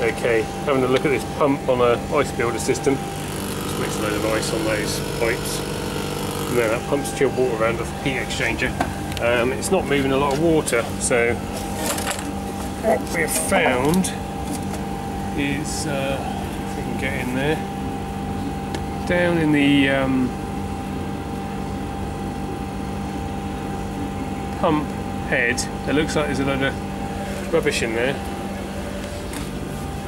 Okay, having a look at this pump on a ice builder system. Just makes a load of ice on those pipes. And then that pumps chilled water around the heat exchanger. Um, it's not moving a lot of water, so what we have found is, uh, if we can get in there, down in the um, pump head, it looks like there's a load of rubbish in there.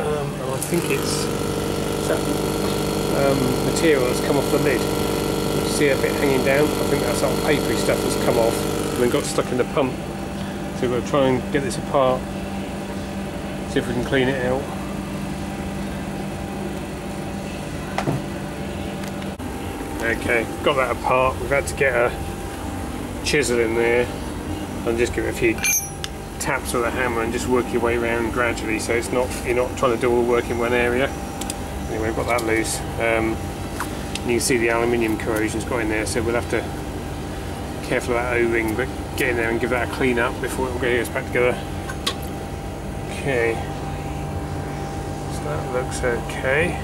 Um, and I think it's that um, material that's come off the lid. You can see a bit hanging down? I think that's that papery stuff that's come off and then got stuck in the pump. So we're going to try and get this apart, see if we can clean it out. Okay, got that apart. We've had to get a chisel in there and just give it a few taps with a hammer and just work your way around gradually so it's not you're not trying to do all the work in one area. Anyway, we've got that loose. Um, you can see the aluminium corrosion's got in there so we'll have to careful of that O-ring but get in there and give that a clean up before it all goes back together. Okay, so that looks okay.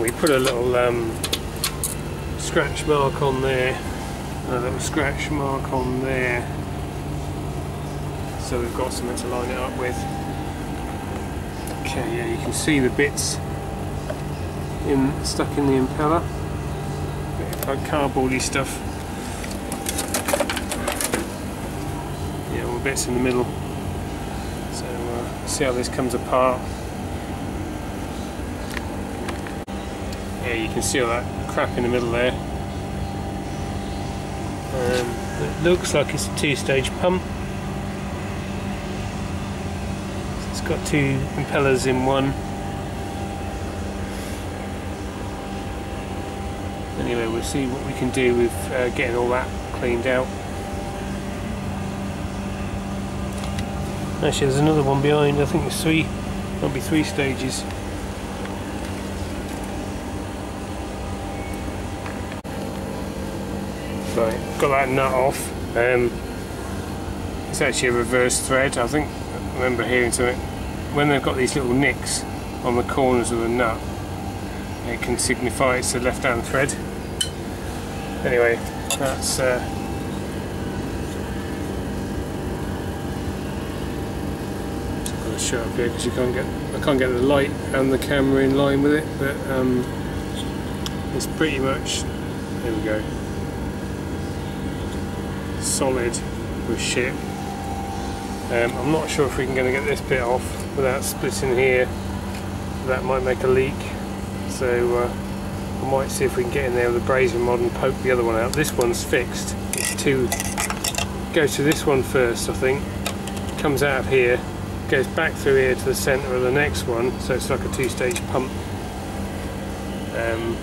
We put a little um, scratch mark on there, a little scratch mark on there, so we've got something to line it up with. Okay, yeah, you can see the bits in stuck in the impeller, bit of cardboardy stuff. Yeah, all bits in the middle. So uh, see how this comes apart. Yeah, you can see all that crap in the middle there. Um, it looks like it's a two-stage pump. It's got two impellers in one. Anyway, we'll see what we can do with uh, getting all that cleaned out. Actually, there's another one behind. I think there's three. Might be three stages. Right, got that nut off. Um, it's actually a reverse thread. I think I remember hearing something. When they've got these little nicks on the corners of the nut, it can signify it's a left-hand thread. Anyway, that's. Uh, got to show up here because you can't get. I can't get the light and the camera in line with it, but um, it's pretty much. There we go solid with shit. Um, I'm not sure if we can going to get this bit off without splitting here. That might make a leak. So uh, I might see if we can get in there with a brazing rod and poke the other one out. This one's fixed. It's two. Goes to this one first, I think. Comes out here, goes back through here to the centre of the next one. So it's like a two-stage pump. Um,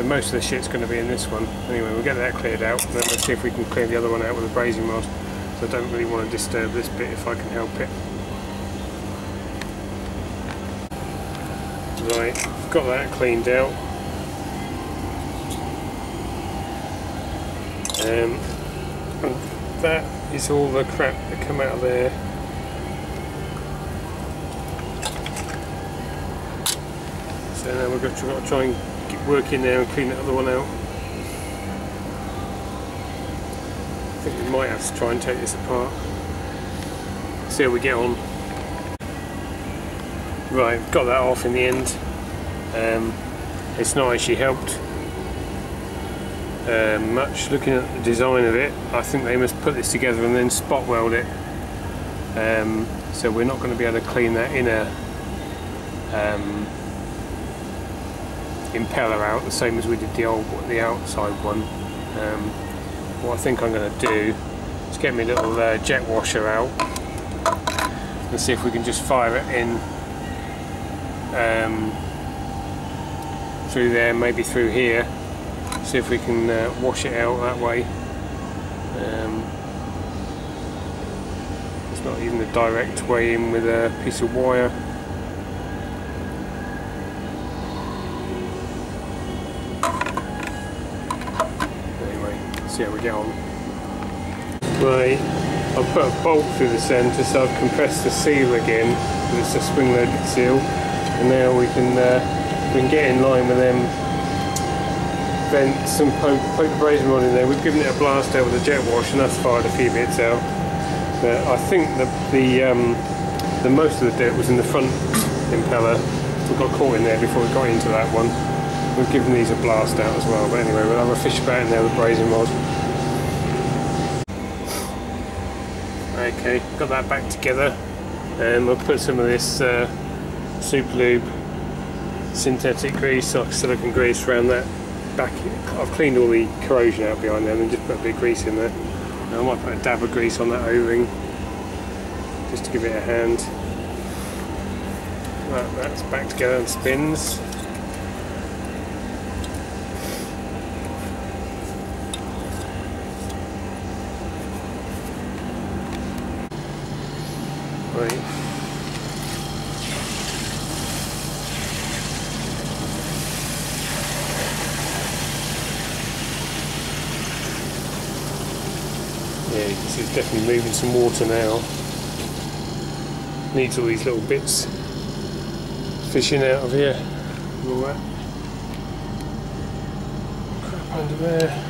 so most of the shit's going to be in this one. Anyway, we'll get that cleared out, and then we'll see if we can clear the other one out with a brazing rod. So I don't really want to disturb this bit if I can help it. Right, got that cleaned out. Um, and that is all the crap that come out of there. So now we've got got to try and get work in there and clean the other one out. I think we might have to try and take this apart. See how we get on. Right, got that off in the end. Um, it's not actually helped uh, much looking at the design of it. I think they must put this together and then spot weld it. Um, so we're not going to be able to clean that inner um, impeller out the same as we did the old the outside one. Um, what I think I'm going to do is get a little uh, jet washer out and see if we can just fire it in um, through there, maybe through here. See if we can uh, wash it out that way. Um, it's not even a direct way in with a piece of wire. See how we get on. Right, I've put a bolt through the centre so I've compressed the seal again it's a spring loaded seal. And now we can uh, we can get in line with them vents and poke, poke the brazing rod in there. We've given it a blast out with a jet wash and that's fired a few bits out. But I think the, the, um, the most of the dirt was in the front impeller. We got caught in there before we got into that one. We've given these a blast out as well but anyway we'll have a fish about in there with brazing rod okay got that back together. And we'll put some of this uh, Superlube synthetic grease or silicon grease around that back. I've cleaned all the corrosion out behind there and just put a bit of grease in there. I might put a dab of grease on that O-ring just to give it a hand. That, that's back together and spins Right. Can see it's definitely moving some water now. Needs all these little bits fishing out of here. All that crap under there.